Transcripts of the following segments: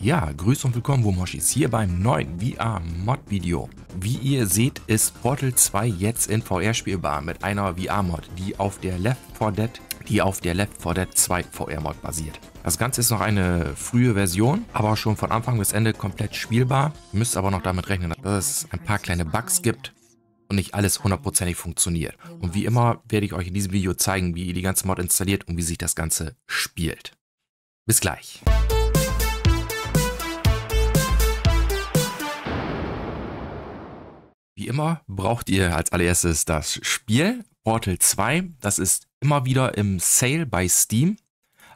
Ja, grüß und willkommen, Wumoshis, hier beim neuen VR-Mod-Video. Wie ihr seht, ist Portal 2 jetzt in VR spielbar mit einer VR-Mod, die auf der Left 4 Dead, die auf der Left 4 Dead 2 VR-Mod basiert. Das Ganze ist noch eine frühe Version, aber schon von Anfang bis Ende komplett spielbar. Ihr müsst aber noch damit rechnen, dass es ein paar kleine Bugs gibt und nicht alles hundertprozentig funktioniert. Und wie immer werde ich euch in diesem Video zeigen, wie ihr die ganze Mod installiert und wie sich das Ganze spielt. Bis gleich. Wie immer braucht ihr als allererstes das Spiel Portal 2. Das ist immer wieder im Sale bei Steam.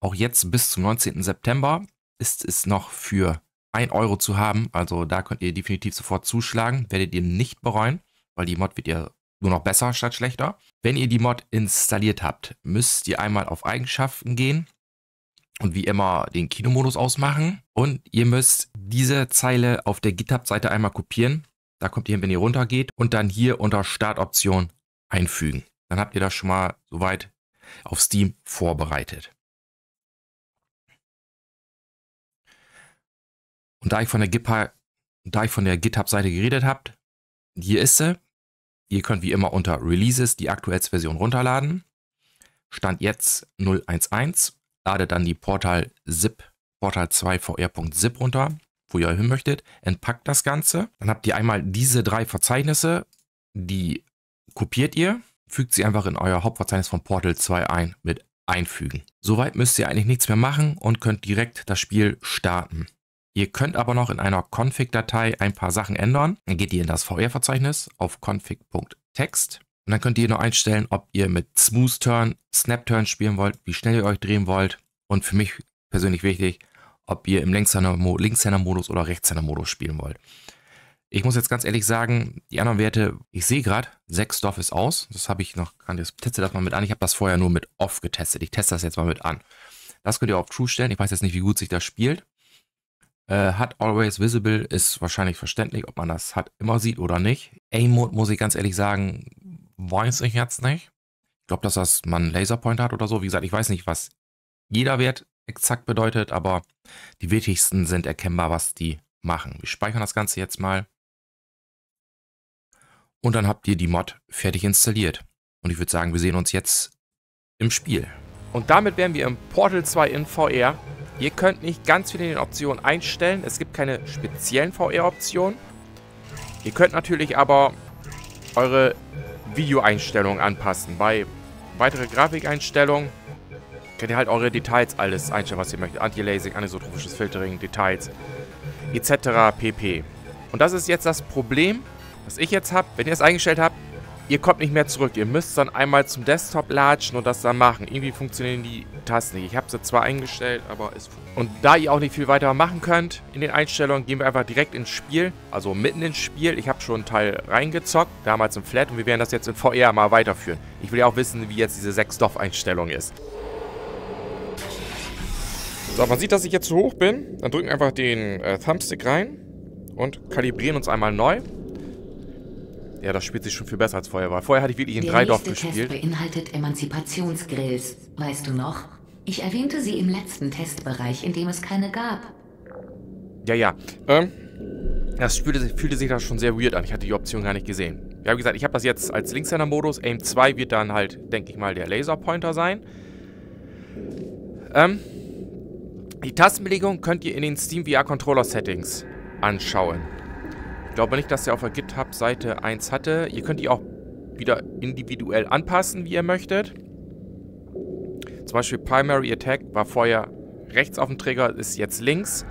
Auch jetzt bis zum 19. September ist es noch für 1 Euro zu haben. Also da könnt ihr definitiv sofort zuschlagen. Werdet ihr nicht bereuen, weil die Mod wird ja nur noch besser statt schlechter. Wenn ihr die Mod installiert habt, müsst ihr einmal auf Eigenschaften gehen und wie immer den Kinomodus ausmachen. Und ihr müsst diese Zeile auf der GitHub-Seite einmal kopieren da kommt ihr hin, wenn ihr runter geht und dann hier unter Startoption einfügen. Dann habt ihr das schon mal soweit auf Steam vorbereitet. Und da ich von der GitHub-Seite geredet habt, hier ist sie. Ihr könnt wie immer unter Releases die aktuellste Version runterladen. Stand jetzt 011. Ladet dann die Portal ZIP, Portal 2 VR.zip runter wo ihr hin möchtet, entpackt das Ganze. Dann habt ihr einmal diese drei Verzeichnisse, die kopiert ihr, fügt sie einfach in euer Hauptverzeichnis von Portal 2 ein mit einfügen. Soweit müsst ihr eigentlich nichts mehr machen und könnt direkt das Spiel starten. Ihr könnt aber noch in einer Config-Datei ein paar Sachen ändern. Dann geht ihr in das VR-Verzeichnis auf config.text und dann könnt ihr noch einstellen, ob ihr mit Smooth Turn, Snap Turn spielen wollt, wie schnell ihr euch drehen wollt. Und für mich persönlich wichtig, ob ihr im Linkshänder-Modus oder Rechtshänder-Modus spielen wollt. Ich muss jetzt ganz ehrlich sagen, die anderen Werte, ich sehe gerade, 6 Dorf ist aus. Das habe ich noch gar nicht, teste das mal mit an. Ich habe das vorher nur mit Off getestet. Ich teste das jetzt mal mit an. Das könnt ihr auf True stellen. Ich weiß jetzt nicht, wie gut sich das spielt. Äh, hat Always Visible ist wahrscheinlich verständlich, ob man das hat immer sieht oder nicht. Aim-Mode muss ich ganz ehrlich sagen, weiß ich jetzt nicht. Ich glaube, dass das man einen Laserpointer hat oder so. Wie gesagt, ich weiß nicht, was jeder Wert exakt bedeutet, aber die wichtigsten sind erkennbar, was die machen. Wir speichern das Ganze jetzt mal. Und dann habt ihr die Mod fertig installiert. Und ich würde sagen, wir sehen uns jetzt im Spiel. Und damit wären wir im Portal 2 in VR. Ihr könnt nicht ganz viele den Optionen einstellen. Es gibt keine speziellen VR-Optionen. Ihr könnt natürlich aber eure Videoeinstellungen anpassen. Bei weitere Grafikeinstellungen könnt ihr halt eure Details alles einstellen, was ihr möchtet. Anti-Lasing, anisotropisches Filtering, Details, etc. pp. Und das ist jetzt das Problem, was ich jetzt habe. Wenn ihr es eingestellt habt, ihr kommt nicht mehr zurück. Ihr müsst dann einmal zum Desktop latschen und das dann machen. Irgendwie funktionieren die Tasten nicht. Ich habe sie zwar eingestellt, aber es Und da ihr auch nicht viel weiter machen könnt in den Einstellungen, gehen wir einfach direkt ins Spiel. Also mitten ins Spiel. Ich habe schon einen Teil reingezockt, damals im Flat. Und wir werden das jetzt in VR mal weiterführen. Ich will ja auch wissen, wie jetzt diese 6-Doff-Einstellung ist. So, man sieht, dass ich jetzt zu hoch bin. Dann drücken einfach den äh, Thumbstick rein und kalibrieren uns einmal neu. Ja, das spielt sich schon viel besser als vorher war. Vorher hatte ich wirklich in drei Dorf gespielt. Der beinhaltet Emanzipationsgrills. Weißt du noch? Ich erwähnte sie im letzten Testbereich, in dem es keine gab. Ja, ja. Ähm, das fühlte, fühlte sich da schon sehr weird an. Ich hatte die Option gar nicht gesehen. Ja, wie gesagt, ich habe das jetzt als Linkshänder-Modus. Aim 2 wird dann halt, denke ich mal, der Laserpointer sein. Ähm, die Tastenbelegung könnt ihr in den Steam VR Controller Settings anschauen. Ich glaube nicht, dass er auf der GitHub-Seite 1 hatte. Ihr könnt die auch wieder individuell anpassen, wie ihr möchtet. Zum Beispiel Primary Attack war vorher rechts auf dem Trigger, ist jetzt links.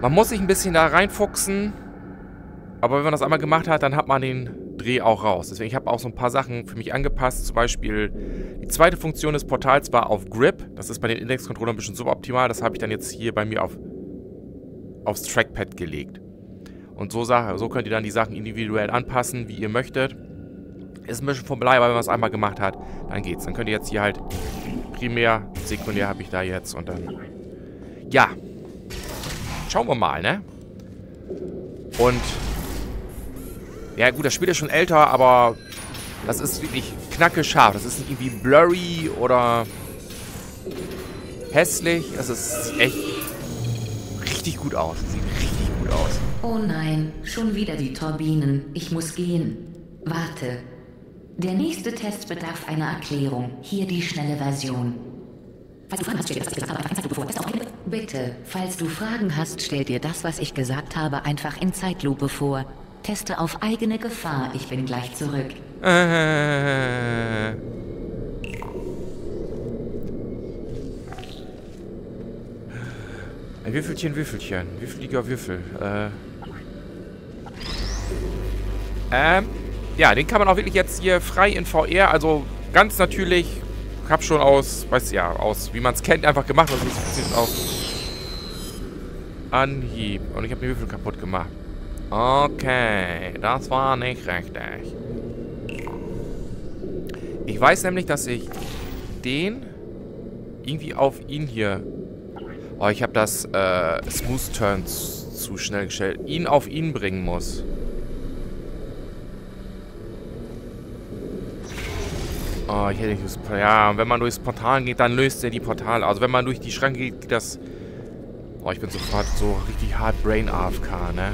Man muss sich ein bisschen da reinfuchsen. Aber wenn man das einmal gemacht hat, dann hat man den Dreh auch raus. Deswegen, ich habe auch so ein paar Sachen für mich angepasst. Zum Beispiel die zweite Funktion des Portals war auf Grip. Das ist bei den Index-Controllern ein bisschen suboptimal. Das habe ich dann jetzt hier bei mir auf, aufs Trackpad gelegt. Und so, so könnt ihr dann die Sachen individuell anpassen, wie ihr möchtet. Ist ein bisschen vom Blei, aber wenn man es einmal gemacht hat, dann geht's. Dann könnt ihr jetzt hier halt primär, sekundär habe ich da jetzt und dann... Ja. Schauen wir mal, ne? Und ja gut, das Spiel ist schon älter, aber das ist wirklich knacke scharf. Das ist nicht irgendwie blurry oder hässlich. Das ist echt richtig gut aus. Das sieht richtig gut aus. Oh nein, schon wieder die Turbinen. Ich muss gehen. Warte. Der nächste Test bedarf einer Erklärung. Hier die schnelle Version. Bitte, falls du Fragen hast, stell dir das, was ich gesagt habe, einfach in Zeitlupe vor. Teste auf eigene Gefahr. Ich bin gleich zurück. Äh. Ein Würfelchen, Würfelchen. Würfeliger Würfel. Äh. Ähm. Ja, den kann man auch wirklich jetzt hier frei in VR, also ganz natürlich, hab schon aus, weiß ja, aus, wie man es kennt, einfach gemacht. Also das auf Anhieb. Und ich habe den Würfel kaputt gemacht. Okay, das war nicht richtig. Ich weiß nämlich, dass ich den irgendwie auf ihn hier Oh, ich habe das äh, Smooth Turns zu schnell gestellt. Ihn auf ihn bringen muss. Oh, ich hätte nicht das Ja, und wenn man durchs Portal geht, dann löst er die Portale. Also wenn man durch die Schranke geht, geht das... Oh, ich bin sofort so richtig hart Brain AFK, ne?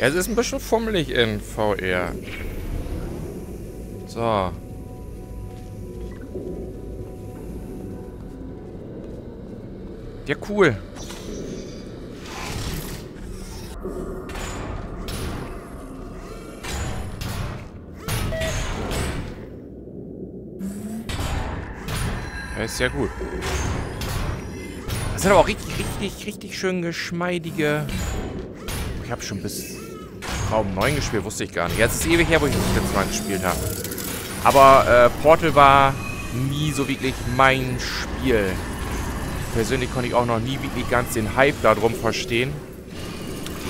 Ja, es ist ein bisschen fummelig in VR. So. Ja, cool. Ja, ist ja gut. Das sind aber auch richtig, richtig, richtig schön geschmeidige... Ich habe schon bis Raum 9 gespielt, wusste ich gar nicht. Jetzt ist es ewig her, wo ich das letzte Mal gespielt habe. Aber äh, Portal war nie so wirklich mein Spiel. Persönlich konnte ich auch noch nie wirklich ganz den Hype darum verstehen.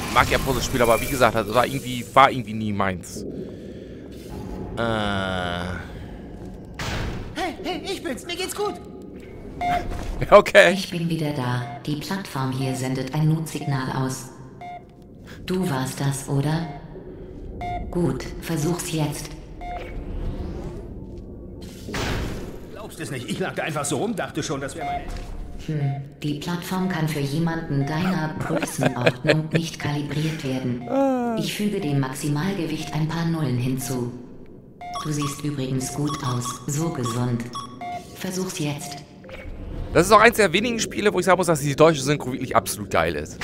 Ich mag ja Puzzlespiele, aber wie gesagt, das war irgendwie, war irgendwie nie meins. Äh. Hey, hey, ich bin's. Mir geht's gut. Okay. Ich bin wieder da. Die Plattform hier sendet ein Notsignal aus. Du warst das, oder? Gut, versuch's jetzt. Glaubst es nicht? Ich lag da einfach so rum, dachte schon, das wäre meine... Hm, die Plattform kann für jemanden deiner Größenordnung nicht kalibriert werden. Ich füge dem Maximalgewicht ein paar Nullen hinzu. Du siehst übrigens gut aus, so gesund. Versuch's jetzt. Das ist auch eins der wenigen Spiele, wo ich sagen muss, dass die deutsche Synchro wirklich absolut geil ist.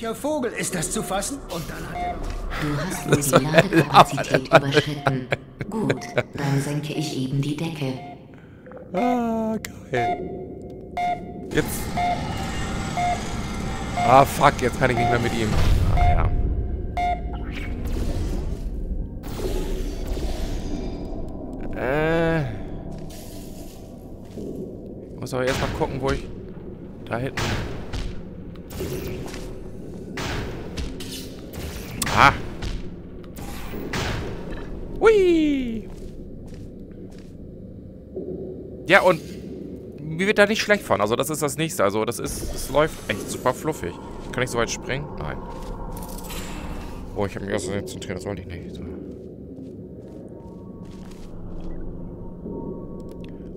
Welcher Vogel ist das zu fassen? Und dann hat er... Du hast wohl die Ladekapazität überschritten. Gut, dann senke ich eben die Decke. Ah, geil. Jetzt. Ah, fuck, jetzt kann ich nicht mehr mit ihm. Ah, ja. Äh. Ich muss aber erstmal gucken, wo ich. Da hinten. Ja, und mir wird da nicht schlecht von. Also das ist das nächste. Also das ist, das läuft echt super fluffig. Kann ich so weit springen? Nein. Oh, ich habe mich erst konzentriert. Das wollte ich nicht. So.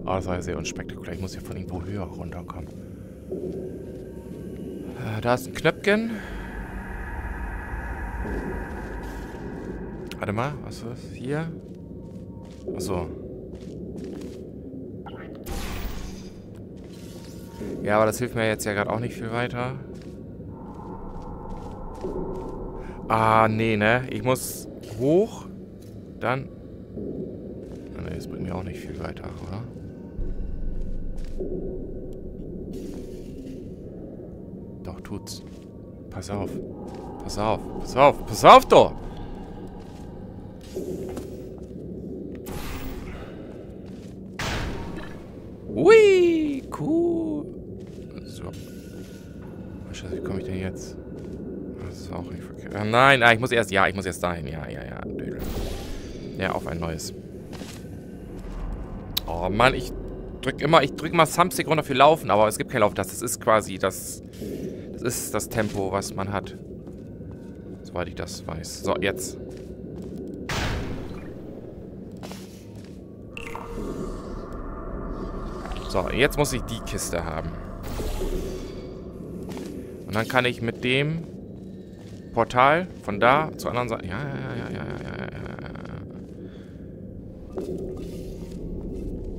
Oh, das war sehr unspektakulär. Ich muss hier von irgendwo höher runterkommen. Äh, da ist ein Knöpfchen. Warte mal, was ist das? Hier? Achso. Ja, aber das hilft mir jetzt ja gerade auch nicht viel weiter. Ah, nee, ne? Ich muss hoch. Dann... Ne, das bringt mir auch nicht viel weiter, oder? Doch, tut's. Pass auf. Pass auf. Pass auf. Pass auf, doch! Hui, cool. So. Scheiße, wie komme ich denn jetzt? Das ist auch nicht verkehrt. Ah, nein, ah, ich muss erst, ja, ich muss erst dahin. Ja, ja, ja. Dödel. Ja, auf ein neues. Oh Mann, ich drück immer, ich drück mal Thumbstick runter für Laufen, aber es gibt kein Lauf. Das ist quasi das, das ist das Tempo, was man hat. Soweit ich das weiß. So, jetzt. So, jetzt muss ich die Kiste haben. Und dann kann ich mit dem Portal von da zur anderen Seite... Ja, ja, ja, ja, ja, ja, ja.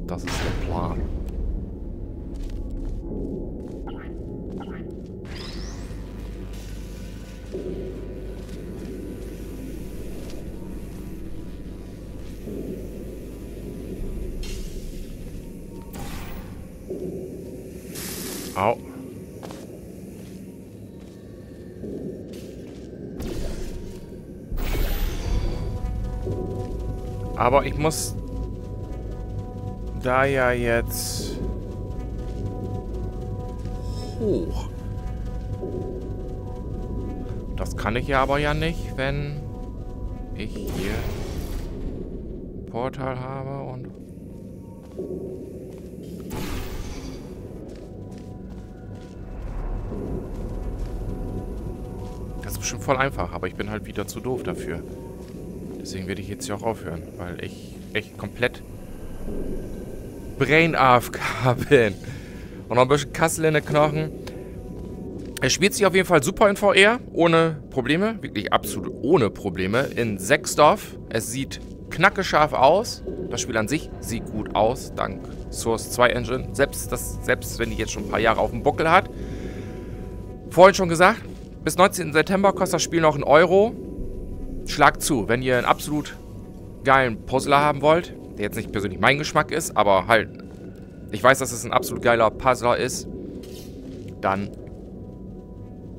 Das ist der Plan. Aber ich muss da ja jetzt hoch. Das kann ich ja aber ja nicht, wenn ich hier Portal habe und Das ist bestimmt voll einfach, aber ich bin halt wieder zu doof dafür. Deswegen werde ich jetzt hier auch aufhören, weil ich echt komplett Brain AFK bin. Und noch ein bisschen Kassel in den Knochen. Es spielt sich auf jeden Fall super in VR, ohne Probleme, wirklich absolut ohne Probleme, in Sechsdorf. Es sieht knackescharf aus. Das Spiel an sich sieht gut aus, dank Source 2 Engine. Selbst, das, selbst wenn die jetzt schon ein paar Jahre auf dem Buckel hat. Vorhin schon gesagt, bis 19. September kostet das Spiel noch einen Euro. Schlag zu, wenn ihr einen absolut geilen Puzzler haben wollt, der jetzt nicht persönlich mein Geschmack ist, aber halt, ich weiß, dass es ein absolut geiler Puzzler ist, dann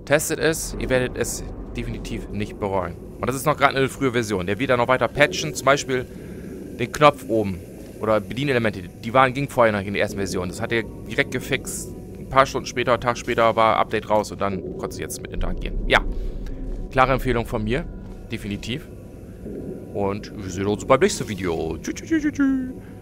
testet es, ihr werdet es definitiv nicht bereuen. Und das ist noch gerade eine frühe Version. Der wird dann noch weiter patchen, zum Beispiel den Knopf oben oder Bedienelemente, die waren, ging vorher noch in der ersten Version. Das hat er direkt gefixt. Ein paar Stunden später, Tag später war Update raus und dann konnte es jetzt mit interagieren. Ja, klare Empfehlung von mir definitiv. Und wir sehen uns beim nächsten Video. Tschüss, tschüss, tschüss, tschüss.